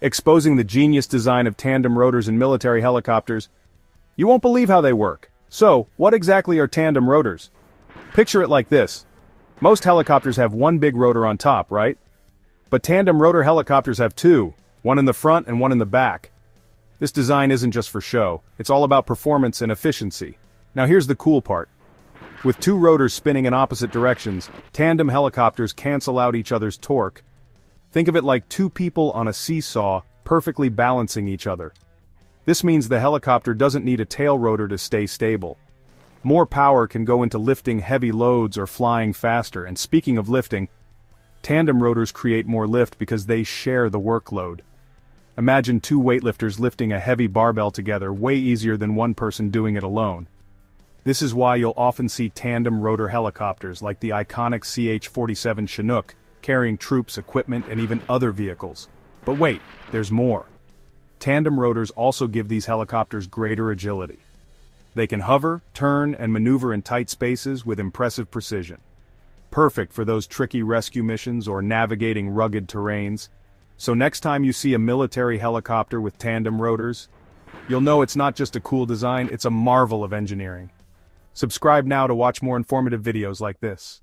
exposing the genius design of tandem rotors in military helicopters. You won't believe how they work. So, what exactly are tandem rotors? Picture it like this. Most helicopters have one big rotor on top, right? But tandem rotor helicopters have two, one in the front and one in the back. This design isn't just for show, it's all about performance and efficiency. Now here's the cool part. With two rotors spinning in opposite directions, tandem helicopters cancel out each other's torque. Think of it like two people on a seesaw, perfectly balancing each other. This means the helicopter doesn't need a tail rotor to stay stable. More power can go into lifting heavy loads or flying faster, and speaking of lifting, tandem rotors create more lift because they share the workload. Imagine two weightlifters lifting a heavy barbell together way easier than one person doing it alone. This is why you'll often see tandem rotor helicopters like the iconic CH-47 Chinook, carrying troops, equipment, and even other vehicles. But wait, there's more. Tandem rotors also give these helicopters greater agility. They can hover, turn, and maneuver in tight spaces with impressive precision. Perfect for those tricky rescue missions or navigating rugged terrains. So next time you see a military helicopter with tandem rotors, you'll know it's not just a cool design, it's a marvel of engineering. Subscribe now to watch more informative videos like this.